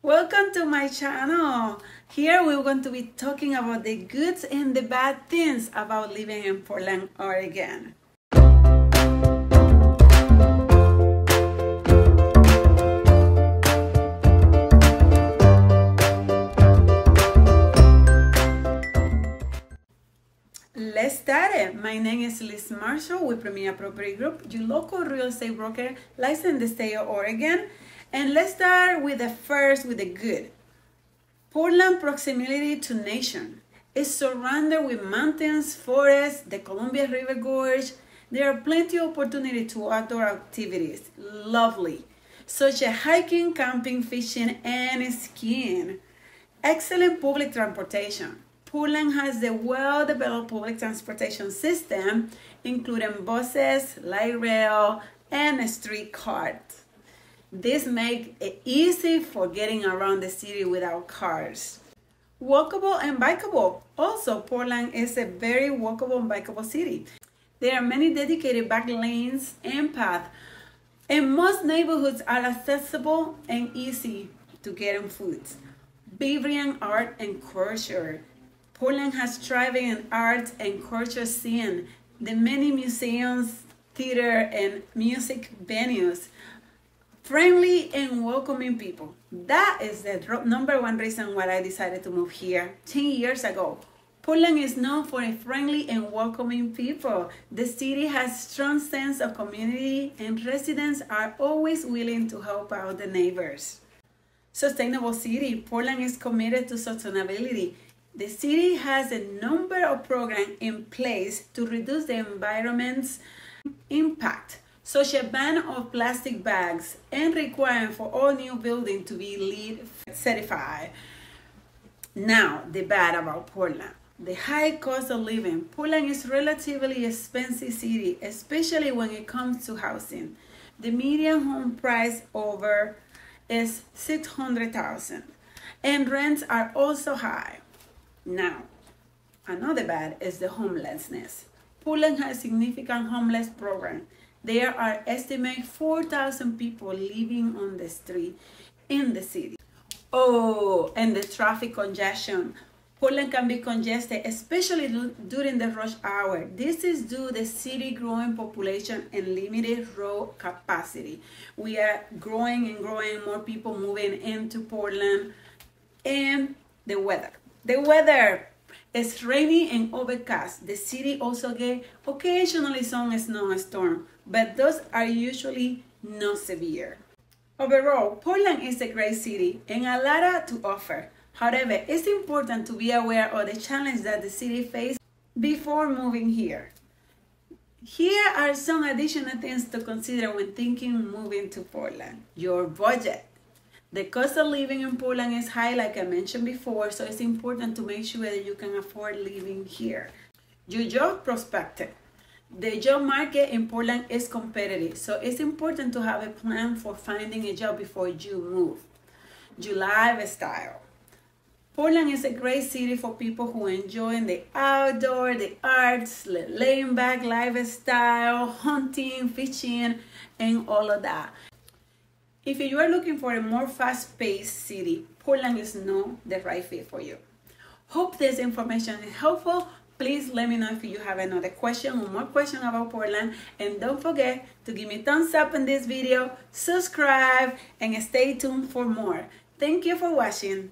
Welcome to my channel. Here we're going to be talking about the goods and the bad things about living in Portland, Oregon. Let's start it. My name is Liz Marshall with Premiere Property Group, your local real estate broker licensed in the state of Oregon. And let's start with the first, with the good. Portland proximity to nation is surrounded with mountains, forests, the Columbia River Gorge. There are plenty of opportunity to outdoor activities. Lovely. Such as hiking, camping, fishing, and skiing. Excellent public transportation Portland has a well-developed public transportation system, including buses, light rail, and streetcars. This makes it easy for getting around the city without cars. Walkable and bikeable. Also, Portland is a very walkable and bikeable city. There are many dedicated bike lanes and paths, and most neighborhoods are accessible and easy to get in foods. Vibrant art and culture Portland has thriving in art and culture scene. The many museums, theater, and music venues. Friendly and welcoming people. That is the number one reason why I decided to move here 10 years ago. Portland is known for a friendly and welcoming people. The city has strong sense of community and residents are always willing to help out the neighbors. Sustainable city. Portland is committed to sustainability the city has a number of programs in place to reduce the environment's impact, such a ban of plastic bags and requiring for all new building to be LEED certified. Now, the bad about Portland. The high cost of living. Portland is relatively expensive city, especially when it comes to housing. The median home price over is 600,000 and rents are also high. Now, another bad is the homelessness. Portland has significant homeless program. There are estimated 4,000 people living on the street in the city. Oh, and the traffic congestion. Portland can be congested, especially during the rush hour. This is due to the city growing population and limited road capacity. We are growing and growing, more people moving into Portland, and the weather. The weather is rainy and overcast. The city also get occasionally some snowstorm, but those are usually not severe. Overall, Portland is a great city and a lot to offer. However, it's important to be aware of the challenge that the city faces before moving here. Here are some additional things to consider when thinking moving to Portland. Your budget. The cost of living in Portland is high, like I mentioned before, so it's important to make sure that you can afford living here. Your job prospective. The job market in Portland is competitive, so it's important to have a plan for finding a job before you move. Your lifestyle. Portland is a great city for people who enjoy the outdoor, the arts, the laying back lifestyle, hunting, fishing, and all of that. If you are looking for a more fast-paced city, Portland is not the right fit for you. Hope this information is helpful. Please let me know if you have another question or more question about Portland. And don't forget to give me a thumbs up in this video, subscribe, and stay tuned for more. Thank you for watching.